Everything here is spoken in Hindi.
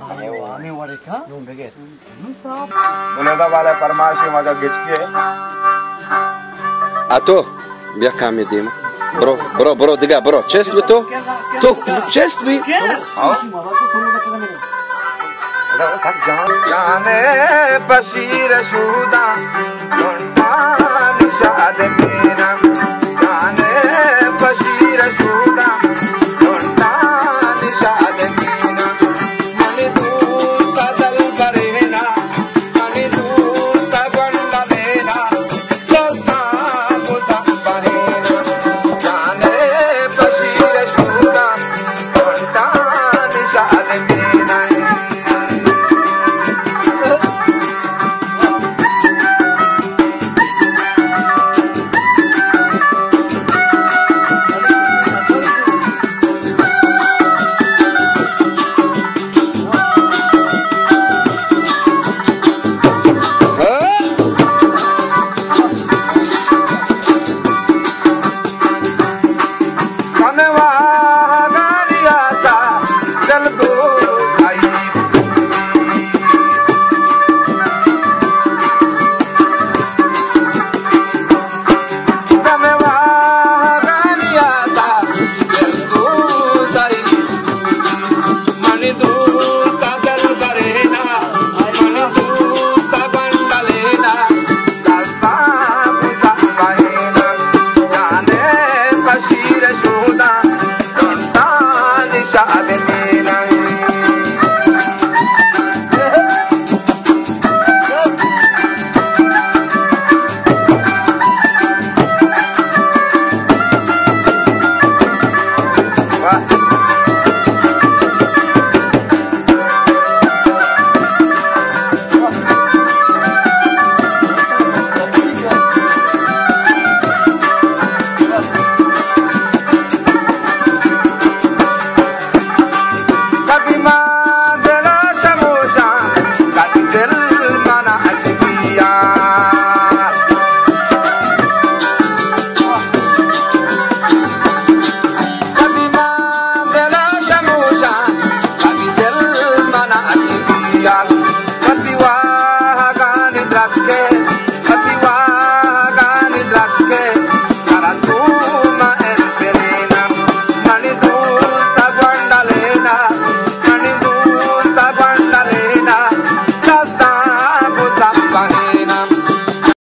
आम्ही वाडे का Bunada vale farmácia, mas a geçki. A to? Jaka mi dim? Bro, bro, bro, diga, bro, chest bi जाने बशीर शुदा